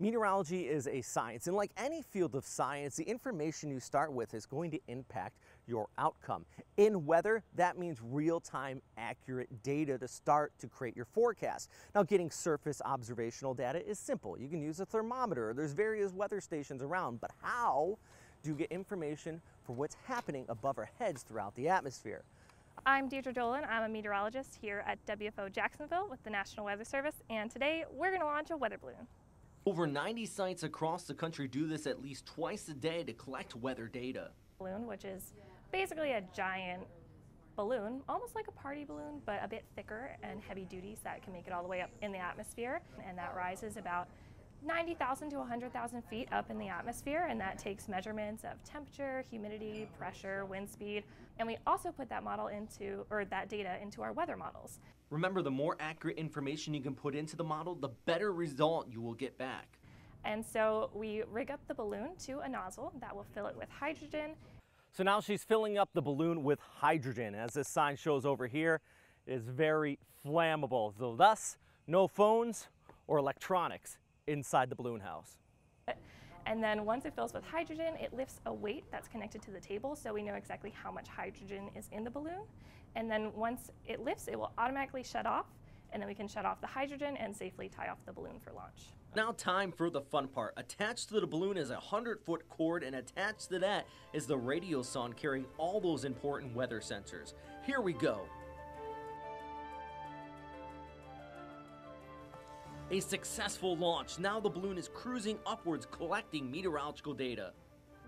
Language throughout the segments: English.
Meteorology is a science, and like any field of science, the information you start with is going to impact your outcome. In weather, that means real-time accurate data to start to create your forecast. Now, getting surface observational data is simple. You can use a thermometer. There's various weather stations around, but how do you get information for what's happening above our heads throughout the atmosphere? I'm Deidre Dolan. I'm a meteorologist here at WFO Jacksonville with the National Weather Service, and today we're going to launch a weather balloon. Over 90 sites across the country do this at least twice a day to collect weather data. Balloon, which is basically a giant balloon, almost like a party balloon, but a bit thicker and heavy duty so that can make it all the way up in the atmosphere. And that rises about 90,000 to 100,000 feet up in the atmosphere, and that takes measurements of temperature, humidity, pressure, wind speed, and we also put that model into, or that data into our weather models. Remember, the more accurate information you can put into the model, the better result you will get back. And so we rig up the balloon to a nozzle that will fill it with hydrogen. So now she's filling up the balloon with hydrogen. As this sign shows over here, it is very flammable. So thus, no phones or electronics inside the balloon house. And then once it fills with hydrogen, it lifts a weight that's connected to the table so we know exactly how much hydrogen is in the balloon. And then once it lifts, it will automatically shut off and then we can shut off the hydrogen and safely tie off the balloon for launch. Now time for the fun part. Attached to the balloon is a 100 foot cord and attached to that is the radiosonde carrying all those important weather sensors. Here we go. A successful launch. Now the balloon is cruising upwards collecting meteorological data.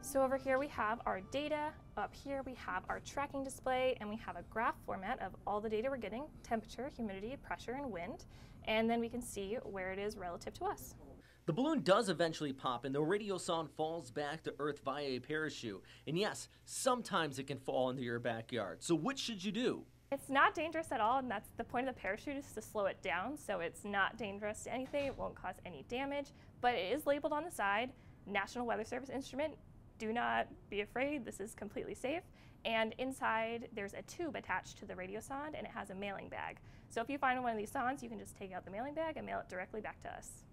So over here we have our data, up here we have our tracking display, and we have a graph format of all the data we're getting, temperature, humidity, pressure, and wind, and then we can see where it is relative to us. The balloon does eventually pop and the radiosonde falls back to Earth via a parachute. And yes, sometimes it can fall into your backyard. So what should you do? It's not dangerous at all, and that's the point of the parachute is to slow it down, so it's not dangerous to anything, it won't cause any damage, but it is labeled on the side, National Weather Service instrument, do not be afraid, this is completely safe. And inside, there's a tube attached to the radio radiosonde, and it has a mailing bag. So if you find one of these sondes, you can just take out the mailing bag and mail it directly back to us.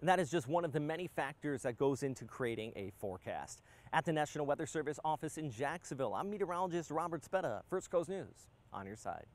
And that is just one of the many factors that goes into creating a forecast. At the National Weather Service office in Jacksonville, I'm meteorologist Robert Speta, First Coast News on your side.